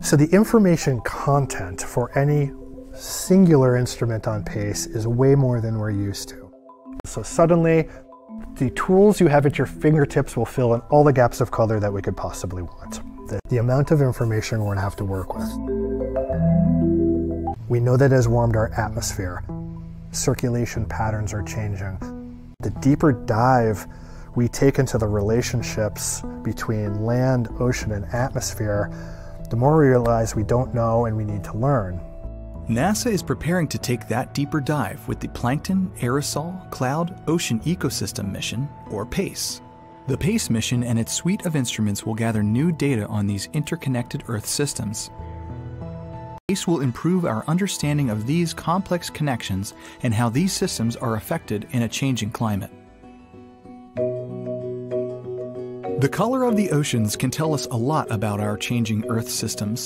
So the information content for any singular instrument on PACE is way more than we're used to. So suddenly, the tools you have at your fingertips will fill in all the gaps of color that we could possibly want. The, the amount of information we're gonna have to work with. We know that it has warmed our atmosphere. Circulation patterns are changing. The deeper dive we take into the relationships between land, ocean, and atmosphere, the more we realize we don't know and we need to learn. NASA is preparing to take that deeper dive with the Plankton Aerosol Cloud Ocean Ecosystem Mission, or PACE. The PACE mission and its suite of instruments will gather new data on these interconnected Earth systems. PACE will improve our understanding of these complex connections and how these systems are affected in a changing climate. The color of the oceans can tell us a lot about our changing Earth systems.